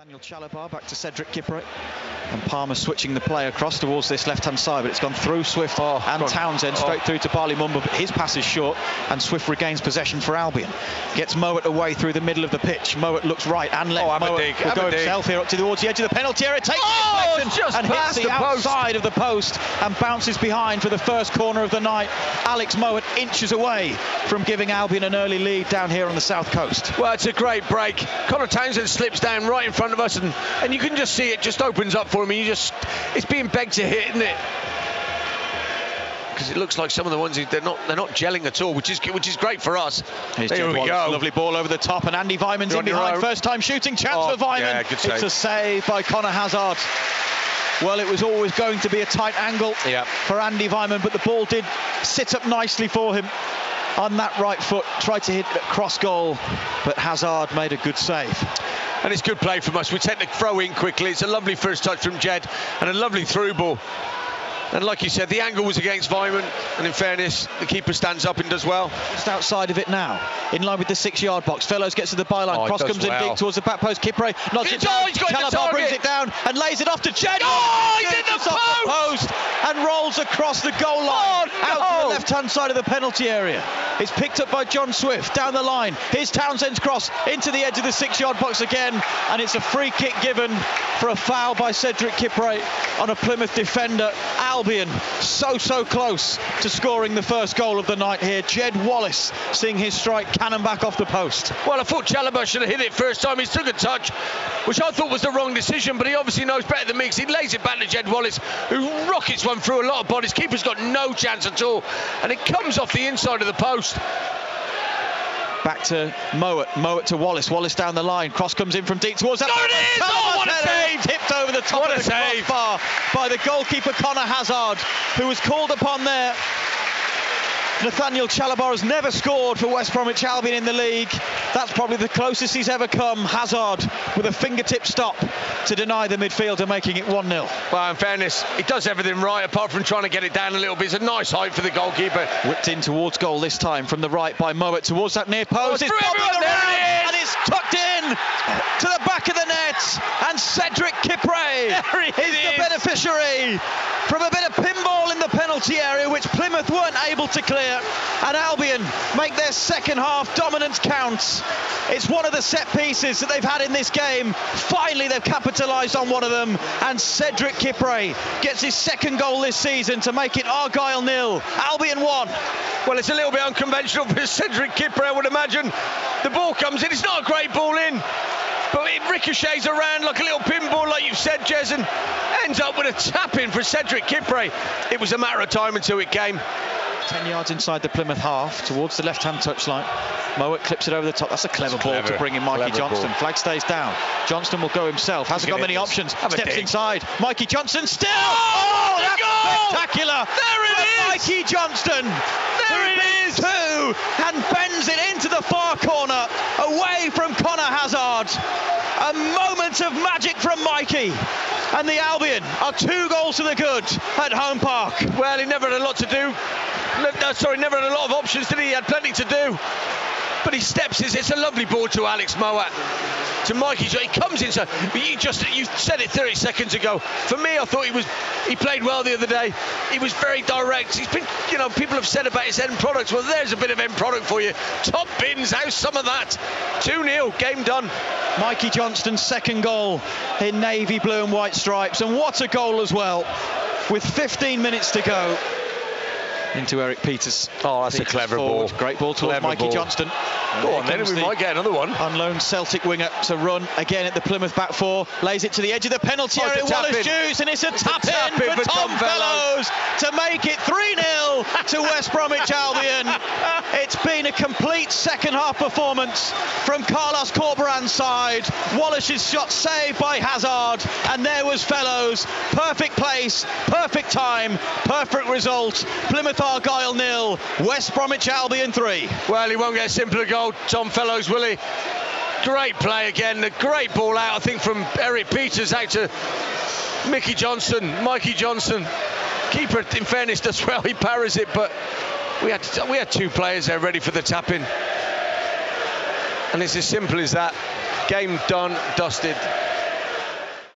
Nathaniel Chalobah back to Cedric Kipre. And Palmer switching the play across towards this left-hand side, but it's gone through Swift Oh, and. Townsend straight Oh. through to Bali Mumba, but his pass is short, and Swift regains possession for Albion. Gets Mowat away through the middle of the pitch. Mowat looks right and left. Oh, Mowat will go himself here up to towards the edge of the penalty area. Takes Oh, deflection just and hits the, the outside of the post and bounces behind for the first corner of the night. Alex Mowat inches away from giving Albion an early lead down here on the south coast. Well, it's a great break. Conor Townsend slips down right in front of us, and, and you can just see it just opens up for him. And you just, it's being begged to hit, isn't it? Because it looks like some of the ones they're not they're not gelling at all, which is which is great for us. Here's there we go. Lovely ball over the top, and Andy Weimann's You're in behind. First time shooting chance Oh, for Weimann. yeah, It's save. a save by Conor Hazard. Well, it was always going to be a tight angle Yeah. for Andy Weimann, but the ball did sit up nicely for him on that right foot. Tried to hit it cross goal, but Hazard made a good save. And it's good play from us. We take the throw in quickly. It's a lovely first touch from Jed and a lovely through ball. And like you said, the angle was against Weimann. And in fairness, the keeper stands up and does well. Just outside of it now, in line with the six-yard box. Fellows gets to the byline, Oh, cross comes in well. deep towards the back post. Kipre nods it down. he's Chalobah brings it down and lays it off to Jed. Oh, he Shoots did the off the post and rolls across the goal line Oh, out to the left-hand side of the penalty area. It's picked up by John Swift down the line. Here's Townsend's cross into the edge of the six-yard box again, and it's a free kick given for a foul by Cedric Kipre on a Plymouth defender. Albion so so close to scoring the first goal of the night here. Jed Wallace seeing his strike cannon back off the post. Well, I thought Chalobah should have hit it first time. He took a touch, which I thought was the wrong decision, but he obviously knows better than me 'cause he lays it back to Jed Wallace, who rockets one through a lot of bodies. Keeper's got no chance at all, and it comes off the inside of the post. Back to Mowat, Mowat to Wallace, Wallace down the line, cross comes in from deep towards that. There it is! Oh, what a save! Tipped over the top What of the save! crossbar by the goalkeeper Conor Hazard, who was called upon there. Nathaniel Chalobah has never scored for West Bromwich Albion in the league. That's probably the closest he's ever come. Hazard with a fingertip stop to deny the midfielder, making it 1 0. Well, in fairness, he does everything right apart from trying to get it down a little bit. It's a nice height for the goalkeeper. Whipped in towards goal this time from the right by Mowat towards that near post. Oh, it's through bobbing everyone, there around it is! and it's tucked in to the back of the net. And Cedric Kipre is, is the beneficiary from a bit of pinball in the penalty area, which Plymouth weren't able to clear. And Albion make their second half dominance count. It's one of the set pieces that they've had in this game. Finally, they've capitalised on one of them. And Cedric Kipre gets his second goal this season to make it Argyle nil, Albion one. Well, it's a little bit unconventional for Cedric Kipre, I would imagine. The ball comes in. It's not a great ball in, but it ricochets around like a little pinball, like you've said, Jez, and ends up with a tap in for Cedric Kipre. It was a matter of time until it came. 10 yards inside the Plymouth half towards the left hand touchline. Mowat clips it over the top. That's a clever ball clever, to bring in Mikey Johnston. ball. Flag stays down. Johnston will go himself. Hasn't got many options. Steps inside. Mikey Johnston still. Oh, Oh, that's goal! spectacular. There it is! Mikey Johnston. There it is! Two and bends it into the far corner away from Conor Hazard. A moment of magic from Mikey. And the Albion are two goals to the good at home park. Well, he never had a lot to do. No, sorry, never had a lot of options, did he? He had plenty to do. But he steps, it's, it's a lovely ball to Alex Mowat. To Mikey, he comes in. So you just you said it 30 seconds ago. For me, I thought he was he played well the other day. He was very direct. He's been, you know, people have said about his end products. Well, there's a bit of end product for you. Top bins, how's some of that? 2 0, game done. Mikey Johnston's second goal in navy blue and white stripes, and what a goal as well. With 15 minutes to go. Into Erik Pieters. Oh, that's a clever forward. ball. Great ball towards Clever Mikey ball. Johnston. Go on, then we the might get another one. Unloaned loan Celtic winger to run again at the Plymouth back four, lays it to the edge of the penalty area. Wallace in. And it's a It's a tap, tap in, in for for Tom Tom Fellows to make it 3 0 to West Bromwich Albion. It's been a complete second half performance from Carlos Corberán's side. Wallace's shot saved by Hazard, and there was Fellows. Perfect place, perfect time, perfect result. Plymouth Argyle nil, West Bromwich Albion 3. Well, he won't get a simpler goal, Tom Fellows, will he? Great play again, a great ball out, I think, from Erik Pieters out to Mickey Johnson, Mikey Johnson. Keeper, in fairness, does well, he parries it, but we had we had two players there ready for the tapping. And it's as simple as that. Game done, dusted.